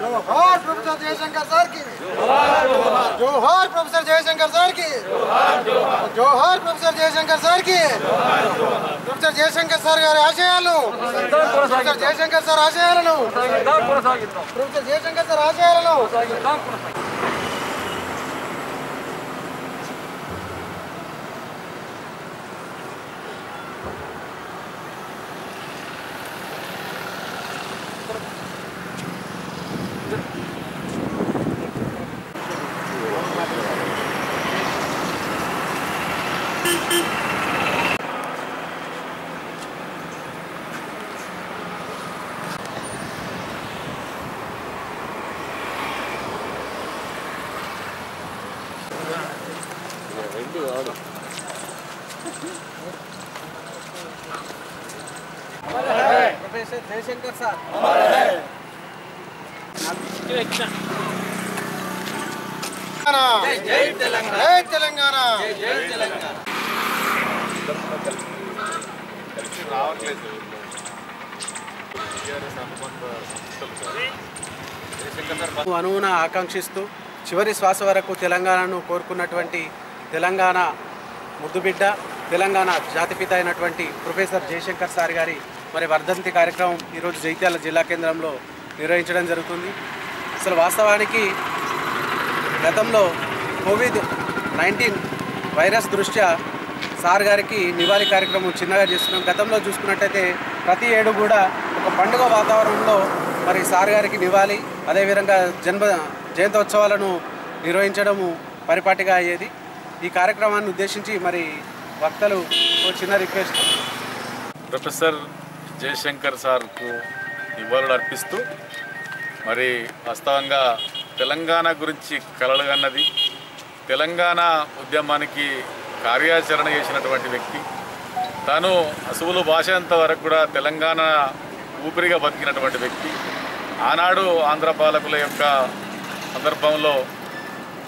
जोहार professor Jayashankar sir की। जोहार प्रोफेसर जयशंकर सर की। जोहार प्रोफेसर जयशंकर सर की। प्रोफेसर जयशंकर सर గారి ఆశయాలు ప్రొఫెసర్ జయశంకర్ సార్ ఆశయాలను ప్రొఫెసర్ జయశంకర్ సార్ ఆశయాలను ప్రొఫెసర్ జయశంకర్ సార్ జై తెలంగాణ జై తెలంగాణ జై తెలంగాణ అనువున ఆకాంక్షిస్తూ చివరి శ్వాస వరకు తెలంగాణను కోరుకున్నటువంటి తెలంగాణ ముద్దుబిడ్డ తెలంగాణ జాతిపిత అయినటువంటి ప్రొఫెసర్ జయశంకర్ సార్ గారి మరి వర్ధంతి కార్యక్రమం ఈరోజు జైత్యాల జిల్లా కేంద్రంలో నిర్వహించడం జరుగుతుంది. అసలు వాస్తవానికి గతంలో కోవిడ్ నైన్టీన్ వైరస్ దృష్ట్యా సార్ గారికి నివాళి కార్యక్రమం చిన్నగా చేస్తున్నాం. గతంలో చూసుకున్నట్టయితే ప్రతి ఏడు కూడా ఒక పండుగ వాతావరణంలో మరి సార్ గారికి నివాళి అదేవిధంగా జన్మ జయంతోత్సవాలను నిర్వహించడము పరిపాటిగా అయ్యేది. ఈ కార్యక్రమాన్ని ఉద్దేశించి మరి వక్తలు ఓ చిన్న రిక్వెస్ట్. ప్రొఫెసర్ జయశంకర్ సార్కు నివాళులు అర్పిస్తూ మరి వాస్తవంగా తెలంగాణ గురించి కలలుగన్నది. తెలంగాణ ఉద్యమానికి కార్యాచరణ చేసినటువంటి వ్యక్తి. తాను అసువులు భాష వరకు కూడా తెలంగాణ ఊపిరిగా బతికినటువంటి వ్యక్తి. ఆనాడు ఆంధ్ర పాలకుల యొక్క సందర్భంలో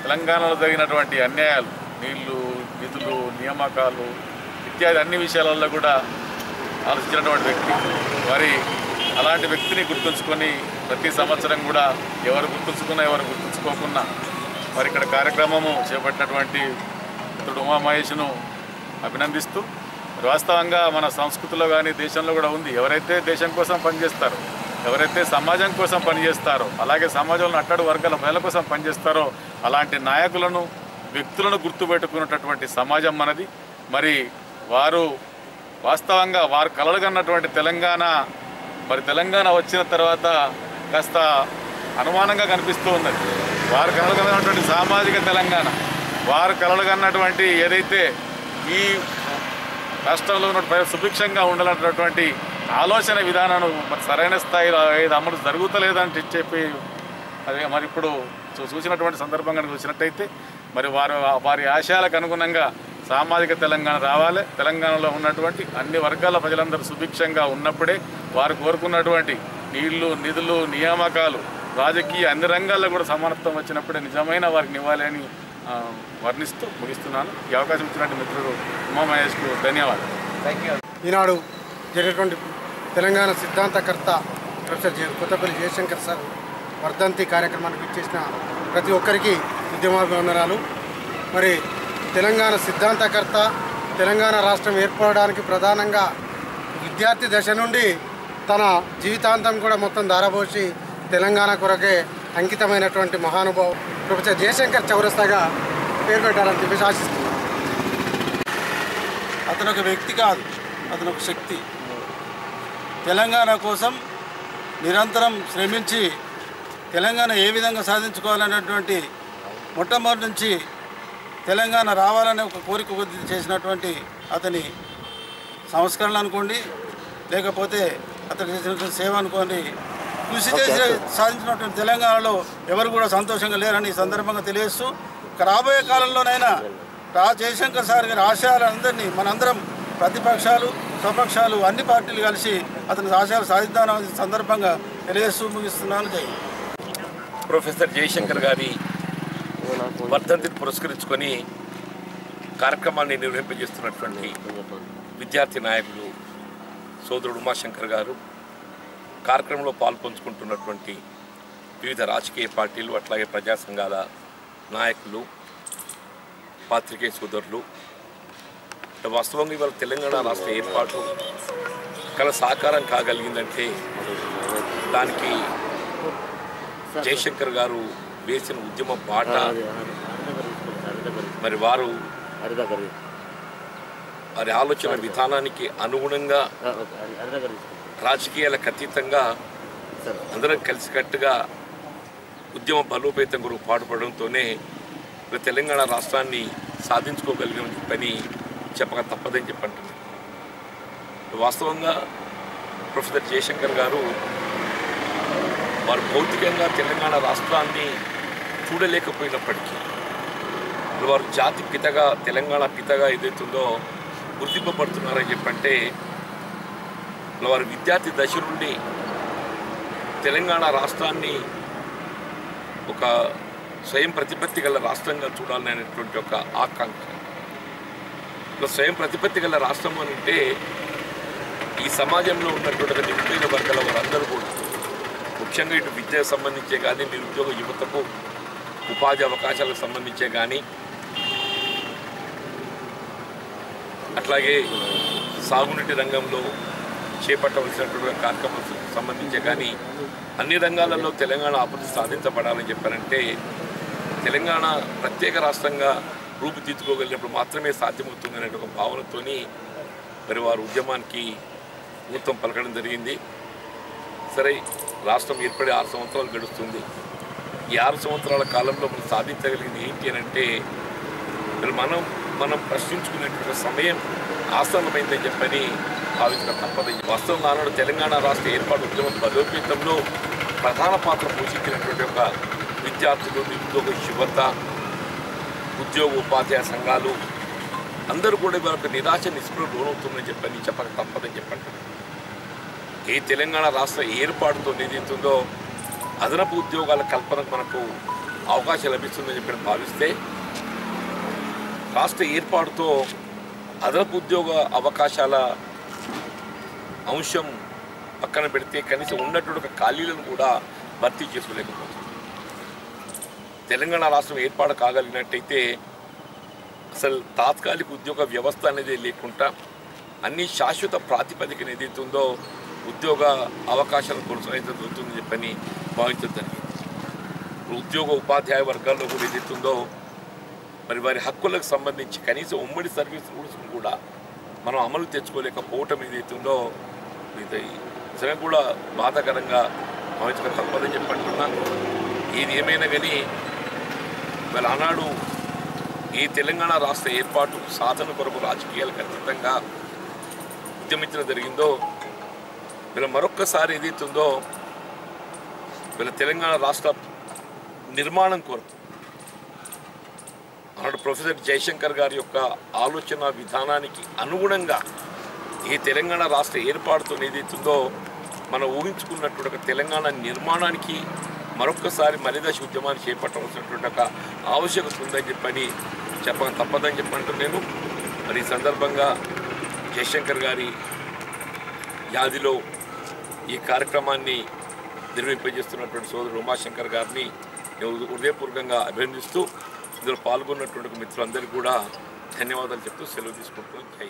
తెలంగాణలో జరిగినటువంటి అన్యాయాలు నీళ్ళు నిధులు నియామకాలు ఇత్యాది అన్ని విషయాలలో కూడా ఆలోచించినటువంటి వ్యక్తి. మరి అలాంటి వ్యక్తిని గుర్తుంచుకొని ప్రతి సంవత్సరం కూడా ఎవరు గుర్తుంచుకున్నా ఎవరు గుర్తుంచుకోకున్నా మరి ఇక్కడ కార్యక్రమము చేపట్టినటువంటి మిత్రుడు ఉమామహేష్ను అభినందిస్తూ వాస్తవంగా మన సంస్కృతిలో కానీ దేశంలో కూడా ఉంది. ఎవరైతే దేశం కోసం పనిచేస్తారో ఎవరైతే సమాజం కోసం పనిచేస్తారో అలాగే సమాజంలో అట్టడు వర్గాల ప్రజల కోసం పనిచేస్తారో అలాంటి నాయకులను వ్యక్తులను గుర్తుపెట్టుకున్నటువంటి సమాజం మనది. మరి వారు వాస్తవంగా వారు కలలుగన్నటువంటి తెలంగాణ మరి తెలంగాణ వచ్చిన తర్వాత కాస్త అనుమానంగా కనిపిస్తూ ఉన్నది. వారు కలలుగన్నటువంటి సామాజిక తెలంగాణ. వారు కలలుగన్నటువంటి ఏదైతే ఈ రాష్ట్రంలో ఉన్న సుభిక్షంగా ఉండాలన్నటువంటి ఆలోచన విధానాన్ని మరి సరైన స్థాయిలో ఇది అమలు జరుగుతలేదని చెప్పి అది మరి ఇప్పుడు చూ- చూసినటువంటి సందర్భంగా చూసినట్టయితే మరి వారు వారి ఆశయాలకు అనుగుణంగా సామాజిక తెలంగాణ రావాలి. తెలంగాణలో ఉన్నటువంటి అన్ని వర్గాల ప్రజలందరూ సుభిక్షంగా ఉన్నప్పుడే వారు కోరుకున్నటువంటి నీళ్ళు నిధులు నియామకాలు రాజకీయ అన్ని రంగాల్లో కూడా సమానత్వం వచ్చినప్పుడే నిజమైన వారికి ఇవ్వాలి అని వర్ణిస్తూ ముగిస్తున్నాను. ఈ అవకాశం ఇచ్చినటువంటి మిత్రుడు ఉమా మహేష్కు ధన్యవాదాలు. ఈనాడు జరిగినటువంటి తెలంగాణ సిద్ధాంతకర్త ప్రొఫెసర్ కొత్తపల్లి జయశంకర్ సార్ వర్ధంతి కార్యక్రమానికి ఇచ్చేసిన ప్రతి ఒక్కరికి ఉద్యమాభివందనాలు. మరి తెలంగాణ సిద్ధాంతకర్త తెలంగాణ రాష్ట్రం ఏర్పడడానికి ప్రధానంగా విద్యార్థి దశ నుండి తన జీవితాంతం కూడా మొత్తం ధారపోసి తెలంగాణ కొరకే అంకితమైనటువంటి మహానుభావు ప్రొఫెసర్ జయశంకర్ చౌరస్తాగా పేరు పెట్టాలని చెప్పేసి ఆశిస్తున్నాను అతను ఒక వ్యక్తి కాదు అతను ఒక శక్తి. తెలంగాణ కోసం నిరంతరం శ్రమించి తెలంగాణ ఏ విధంగా సాధించుకోవాలనేటువంటి మొట్టమొదటి నుంచి తెలంగాణ రావాలనే ఒక కోరిక కొద్ది చేసినటువంటి అతని సంస్కరణలు అనుకోండి లేకపోతే అతను చేసినటువంటి సేవ అనుకోండి. కృషి చేసి సాధించినటువంటి తెలంగాణలో ఎవరు కూడా సంతోషంగా లేరని ఈ సందర్భంగా తెలియజేస్తూ రాబోయే కాలంలోనైనా రా జయశంకర్ సార్ గారి ఆశయాలందరినీ మనందరం ప్రతిపక్షాలు స్వపక్షాలు అన్ని పార్టీలు కలిసి అతని ఆశయాలు సాధిద్దామని సందర్భంగా తెలియజేస్తూ ముగిస్తున్నాను. జై ప్రొఫెసర్ జయశంకర్ గారి వర్ధంతిని పురస్కరించుకొని కార్యక్రమాన్ని నిర్వహింపజేస్తున్నటువంటి విద్యార్థి నాయకులు సోదరుడు ఉమాశంకర్ గారు కార్యక్రమంలో పాల్పంచుకుంటున్నటువంటి వివిధ రాజకీయ పార్టీలు అట్లాగే ప్రజా సంఘాల నాయకులు పాత్రికేయ సోదరులు వాస్తవంగా ఇవాళ తెలంగాణ రాష్ట్ర ఏర్పాటు కల సాకారం కాగలిగిందంటే దానికి జయశంకర్ గారు వేసిన ఉద్యమ బాట. మరి వారు వారి ఆలోచన విధానానికి అనుగుణంగా రాజకీయాలకు అతీతంగా అందరం కలిసికట్టుగా ఉద్యమ బలోపేతం కొరకు పాటుపడడంతోనే తెలంగాణ రాష్ట్రాన్ని సాధించుకోగలిగిన పని చెప్పక తప్పదని చెప్పంటున్నాను వాస్తవంగా ప్రొఫెసర్ జయశంకర్ గారు వారు భౌతికంగా తెలంగాణ రాష్ట్రాన్ని చూడలేకపోయినప్పటికీ వారు జాతి పితగా తెలంగాణ పితగా ఏదైతుందో గుర్తింపబడుతున్నారని చెప్పంటే మరి వారు విద్యార్థి దశ నుండి తెలంగాణ రాష్ట్రాన్ని ఒక స్వయం ప్రతిపత్తి గల రాష్ట్రంగా చూడాలని అనేటువంటి ఒక ఆకాంక్ష. ఇలా స్వయం ప్రతిపత్తి గల రాష్ట్రం అని అంటే ఈ సమాజంలో ఉన్నటువంటి ఒక నిరుపేద వర్గాల వారందరూ కూడా ముఖ్యంగా ఇటు విద్యకు సంబంధించే కానీ నిరుద్యోగ యువతకు ఉపాధి అవకాశాలకు సంబంధించే కానీ అట్లాగే సాగునీటి రంగంలో చేపట్టవలసినటువంటి కార్యక్రమాలకు సంబంధించే కానీ అన్ని రంగాలలో తెలంగాణ అభివృద్ధి సాధించబడాలని చెప్పారంటే తెలంగాణ ప్రత్యేక రాష్ట్రంగా రూపుదిద్దుకోగలిగినప్పుడు మాత్రమే సాధ్యమవుతుంది అనే ఒక భావనతోని మరి వారు ఉద్యమానికి ఊతం పలకడం జరిగింది. సరే రాష్ట్రం ఏర్పడి ఆరు సంవత్సరాలు గడుస్తుంది. ఈ ఆరు సంవత్సరాల కాలంలో మనం సాధించగలిగింది ఏంటి అని అంటే మరి మనం మనం ప్రశ్నించుకునేటువంటి సమయం ఆసన్నమైందని చెప్పని భావించక తప్పదు. వాస్తవంగా ఆనాడు తెలంగాణ రాష్ట్ర ఏర్పాటు ఉద్యమం బలోపేతంలో ప్రధాన పాత్ర పోషించినటువంటి ఒక విద్యార్థులు నిరుద్యోగ యువత ఉద్యోగ ఉపాధ్యాయ సంఘాలు అందరూ కూడా ఇవాళ ఒక నిరాశ నిస్పృహ లోనవుతుందని చెప్పని చెప్పక తప్పదని చెప్పండి. ఏ తెలంగాణ రాష్ట్ర ఏర్పాటుతో ఏదైతుందో అదనపు ఉద్యోగాల కల్పనకు మనకు అవకాశం లభిస్తుందని చెప్పి భావిస్తే రాష్ట్ర ఏర్పాటుతో అదనపు ఉద్యోగ అవకాశాల అంశం పక్కన పెడితే కనీసం ఉన్నటువంటి ఒక ఖాళీలను కూడా భర్తీ చేసుకోలేకపోతుంది. తెలంగాణ రాష్ట్రం ఏర్పాటు కాగలిగినట్టయితే అసలు తాత్కాలిక ఉద్యోగ వ్యవస్థ అనేది లేకుండా అన్ని శాశ్వత ప్రాతిపదికన ఏదైతే ఉందో ఉద్యోగ అవకాశాలు కొనసాగించడం దొరుకుతుందని చెప్పని భావించడం జరిగింది. ఉద్యోగ ఉపాధ్యాయ వర్గాల్లో కూడా ఏదైతే ఉందో మరి వారి హక్కులకు సంబంధించి కనీసం ఉమ్మడి సర్వీస్ రూల్స్ కూడా మనం అమలు తెచ్చుకోలేకపోవటం ఏదైతుందో ఇది నిజంగా కూడా బాధాకరంగా భావించక తప్పదని చెప్పి అంటున్నా ఏది ఏమైనా కానీ వాళ్ళ ఆనాడు ఈ తెలంగాణ రాష్ట్ర ఏర్పాటు సాధన కొరకు రాజకీయాలకు అతీతంగా ఉద్యమించడం జరిగిందో వీళ్ళ మరొక్కసారి ఏదైతుందో వీళ్ళ తెలంగాణ రాష్ట్ర నిర్మాణం కొరకు ఆనాడు ప్రొఫెసర్ జయశంకర్ గారి యొక్క ఆలోచన విధానానికి అనుగుణంగా ఈ తెలంగాణ రాష్ట్ర ఏర్పాటుతో ఏదైతుందో మనం ఊహించుకున్నటువంటి ఒక తెలంగాణ నిర్మాణానికి మరొక్కసారి మలిదశ ఉద్యమాన్ని చేపట్టవలసినటువంటి ఒక ఆవశ్యకత ఉందని చెప్పని చెప్పక తప్పదని చెప్పంటూ నేను మరి ఈ సందర్భంగా జయశంకర్ గారి యాదిలో ఈ కార్యక్రమాన్ని నిర్వహింపజేస్తున్నటువంటి సోదరుడు ఉమాశంకర్ గారిని నేను హృదయపూర్వకంగా అభినందిస్తూ ఇందులో పాల్గొన్నటువంటి మిత్రులందరికీ కూడా ధన్యవాదాలు చెప్తూ సెలవు తీసుకుంటూ జై